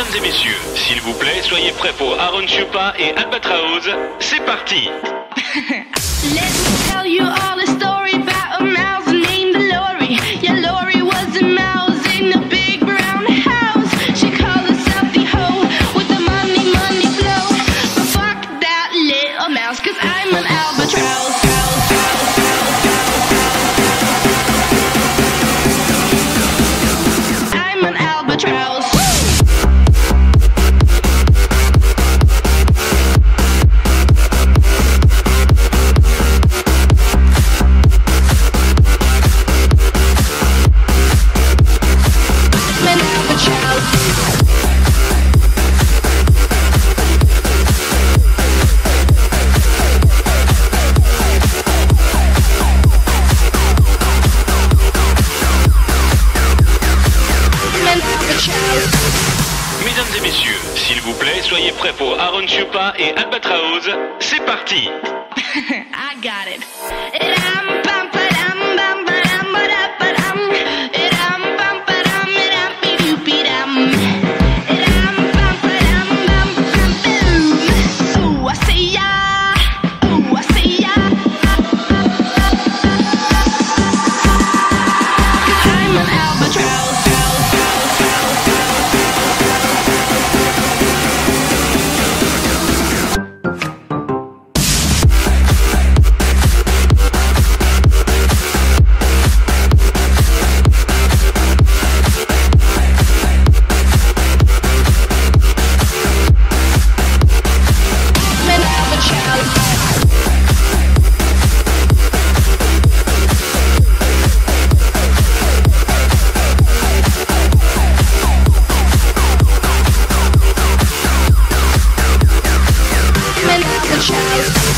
Mesdames et messieurs, s'il vous plaît, soyez prêts pour Aaron Chupa et Albatraoz. C'est parti Mesdames et messieurs, s'il vous plaît, soyez prêts pour Aaron Chupa et Albatraoz. C'est parti I got it. Podcast.